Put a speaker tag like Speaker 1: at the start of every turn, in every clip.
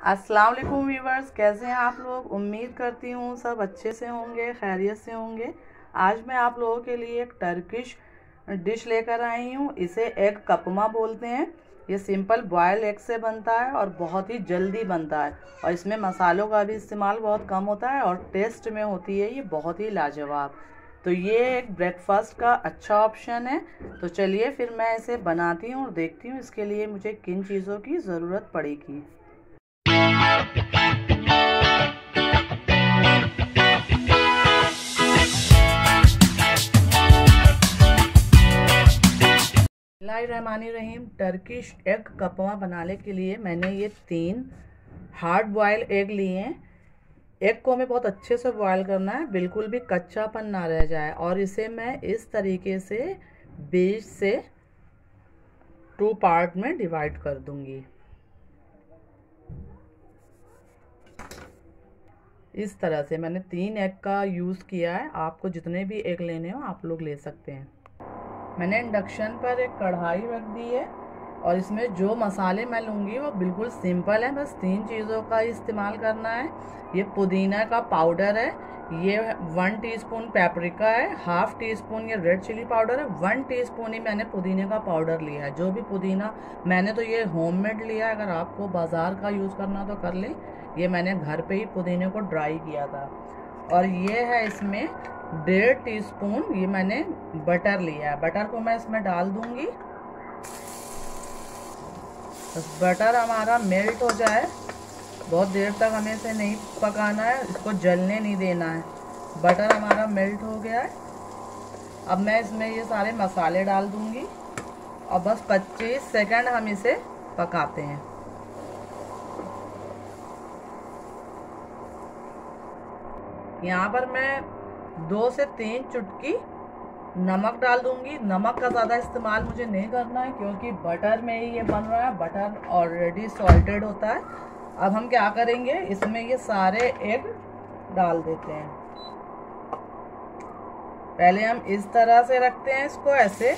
Speaker 1: अस्सलाम वालेकुम व्यूवर्स, कैसे हैं आप लोग? उम्मीद करती हूँ सब अच्छे से होंगे, खैरियत से होंगे। आज मैं आप लोगों के लिए एक टर्किश डिश लेकर आई हूँ। इसे एग कपमा बोलते हैं। ये सिंपल बॉयल एग से बनता है और बहुत ही जल्दी बनता है। और इसमें मसालों का भी इस्तेमाल बहुत कम होता है और टेस्ट में होती है ये बहुत ही लाजवाब। तो ये एक ब्रेकफास्ट का अच्छा ऑप्शन है। तो चलिए फिर मैं इसे बनाती हूँ और देखती हूँ इसके लिए मुझे किन चीज़ों की ज़रूरत पड़ेगी। रहीम टर्किश एग कपवा बनाने के लिए मैंने ये तीन हार्ड बॉयल एग लिए हैं। एग को हमें बहुत अच्छे से बॉयल करना है, बिल्कुल भी कच्चापन ना रह जाए। और इसे मैं इस तरीके से बीच से टू पार्ट में डिवाइड कर दूँगी। इस तरह से मैंने तीन एग का यूज़ किया है। आपको जितने भी एग लेने हो, आप लोग ले सकते हैं। मैंने इंडक्शन पर एक कढ़ाई रख दी है और इसमें जो मसाले मैं लूँगी वो बिल्कुल सिंपल है। बस तीन चीज़ों का इस्तेमाल करना है। ये पुदीना का पाउडर है, ये वन टीस्पून पेपरिका है, हाफ़ टी स्पून ये रेड चिली पाउडर है, वन टीस्पून ही मैंने पुदीने का पाउडर लिया है। जो भी पुदीना मैंने तो ये होममेड लिया है, अगर आपको बाज़ार का यूज़ करना तो कर लें। ये मैंने घर पे ही पुदीने को ड्राई किया था। और ये है इसमें डेढ़ टी स्पून ये मैंने बटर लिया है। बटर को मैं इसमें डाल दूँगी। बस बटर हमारा मेल्ट हो जाए। बहुत देर तक हमें इसे नहीं पकाना है, इसको जलने नहीं देना है। बटर हमारा मेल्ट हो गया है। अब मैं इसमें ये सारे मसाले डाल दूँगी। और बस 25 सेकंड हम इसे पकाते हैं। यहाँ पर मैं दो से तीन चुटकी नमक डाल दूँगी। नमक का ज़्यादा इस्तेमाल मुझे नहीं करना है, क्योंकि बटर में ही ये बन रहा है। बटर ऑलरेडी सॉल्टेड होता है। अब हम क्या करेंगे? इसमें ये सारे एग डाल देते हैं। पहले हम इस तरह से रखते हैं इसको ऐसे।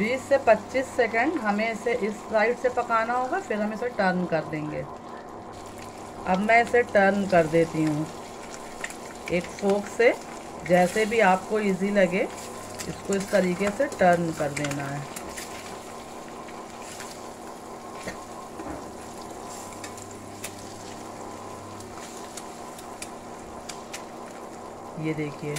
Speaker 1: बीस से पच्चीस सेकंड हमें इसे इस साइड से पकाना होगा, फिर हम इसे टर्न कर देंगे। अब मैं इसे टर्न कर देती हूँ। एक फोक से, जैसे भी आपको इजी लगे, इसको इस तरीके से टर्न कर देना है। ये देखिए।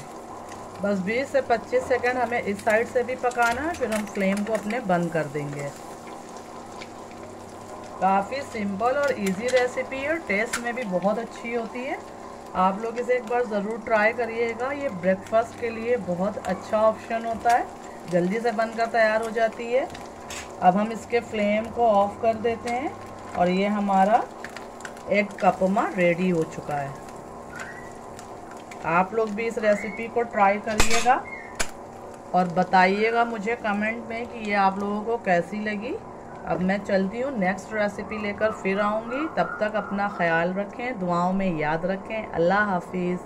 Speaker 1: बस 20 से 25 सेकंड हमें इस साइड से भी पकाना है, फिर हम फ्लेम को अपने बंद कर देंगे। काफ़ी सिंपल और इजी रेसिपी है टेस्ट में भी बहुत अच्छी होती है। आप लोग इसे एक बार ज़रूर ट्राई करिएगा, ये ब्रेकफास्ट के लिए बहुत अच्छा ऑप्शन होता है। जल्दी से बनकर तैयार हो जाती है। अब हम इसके फ्लेम को ऑफ़ कर देते हैं, और ये हमारा एक कपमा रेडी हो चुका है। आप लोग भी इस रेसिपी को ट्राई करिएगा और बताइएगा मुझे कमेंट में कि ये आप लोगों को कैसी लगी। अब मैं चलती हूँ नेक्स्ट रेसिपी लेकर फिर आऊँगी। तब तक अपना ख्याल रखें, दुआओं में याद रखें। अल्लाह हाफिज़।